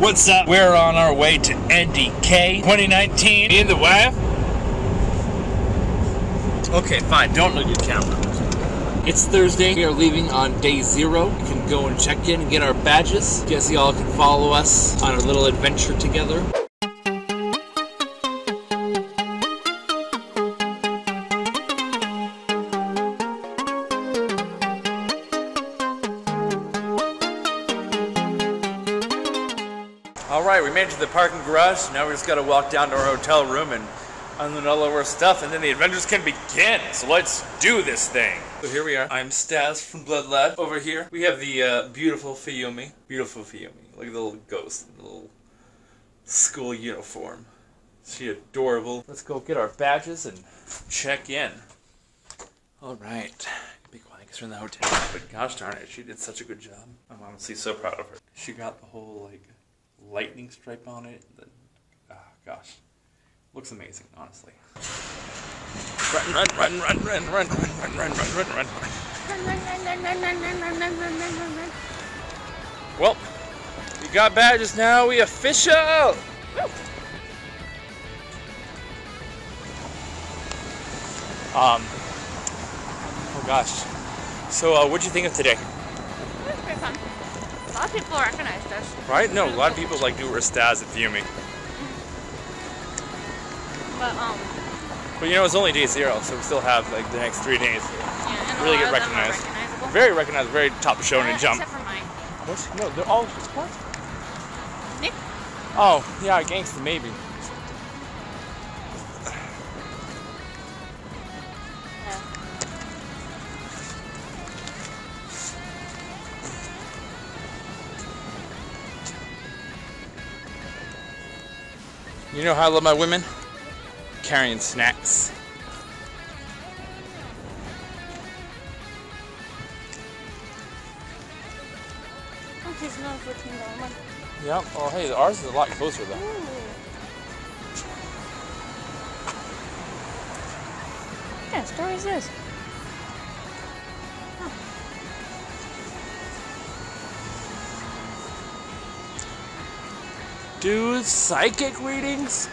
What's up? We're on our way to NDK 2019 in the wife. Okay, fine. Don't look at camera. It's Thursday. We are leaving on day zero. We can go and check in and get our badges. Guess y'all can follow us on our little adventure together. All right, we made it to the parking garage. Now we just got to walk down to our hotel room and unload all of our stuff, and then the adventures can begin. So let's do this thing. So here we are. I'm Staz from Blood Lad. Over here, we have the uh, beautiful Fuyumi. Beautiful Fuyumi. Look at the little ghost, in the little school uniform. She adorable. Let's go get our badges and check in. All right. Be quiet because we're in the hotel. But gosh darn it, she did such a good job. I'm honestly so proud of her. She got the whole like lightning stripe on it. The, ah, gosh, looks amazing, honestly. Run, run, run, run, run, run, run, run, run, run, run, run. Well, we got badges now. We official. Um. Oh gosh. So, uh, what'd you think of today? It was pretty fun. A lot of people recognized us. Right? No, a lot of people like do we're Staz at Fuyumi. But um, But you know, it's only day zero, so we still have like the next three days. yeah, and Really get lot of them are recognized. Very recognized, very top Uh, shonen jump. Except for mine. What? No, they're all what? Nick? Oh, yeah, gangster maybe. You know how I love my women? Carrying snacks. Yep. Oh, hey, ours is a lot closer though. Yeah, story is this. Do psychic readings?